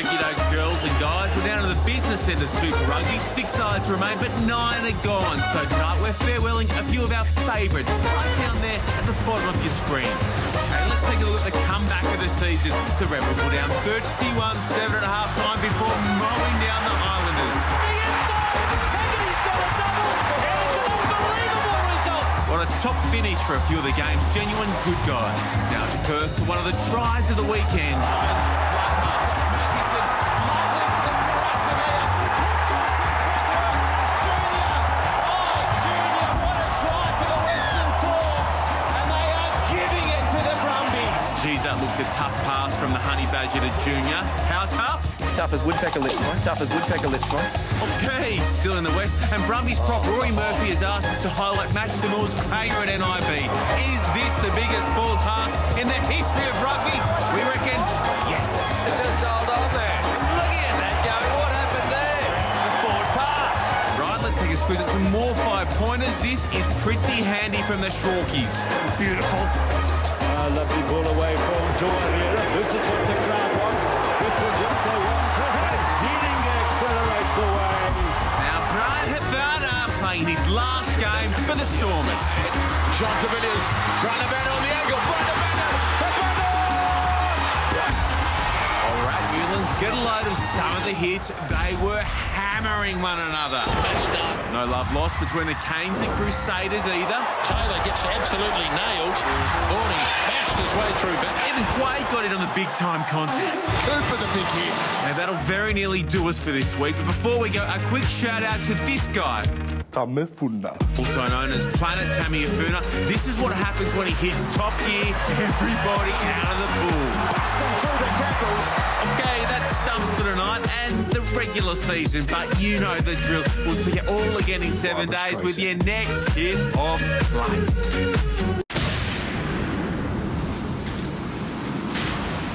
Okie dokes, girls and guys. We're down to the business end of Super Rugby. Six sides remain, but nine are gone. So tonight we're farewelling a few of our favourites right down there at the bottom of your screen. Okay, let's take a look at the comeback of the season. The Rebels were down 31-7 at half time before mowing down the Islanders. The inside! Haggerty's got a double! And it's an unbelievable result! What a top finish for a few of the game's genuine good guys. Now to Perth for one of the tries of the weekend. A tough pass from the Honey Badger to Junior. How tough? Tough as woodpecker lips, mate. Tough as woodpecker lips, mate. Okay, still in the West. And Brumbies prop Rory Murphy has asked us to highlight Matt Toomua's clanger at NIB. Is this the biggest forward pass in the history of rugby? We reckon yes. It Just hold on there. Looking at that going, what happened there? It's a forward pass. Right, let's take a squeeze at some more five pointers. This is pretty handy from the Sharkies. Beautiful. Uh, lovely ball away from Joariera. This is what the crowd want. This is what they want. And accelerates away. Now, Bryan Habana playing his last game for the Stormers. Jean de Villiers. Bryan Habana on the angle. Bryan Habana. All right, Newlands, get a load of some of the hits. They were hammering one another. Smashed up. No love lost between the Canes and Crusaders either. Taylor gets absolutely nailed. Borny smashed his way through back. Even Quade got in on the big time contact. Cooper the big hit. Now that'll very nearly do us for this week. But before we go, a quick shout out to this guy, Tameifuna. also known as Planet Tameifuna. This is what happens when he hits top gear. Everybody out of the pool. Bust them through the tackles. Okay, that's stumps for tonight and the regular season. But you know the drill. We'll see you all again in seven days with your next hit of plays.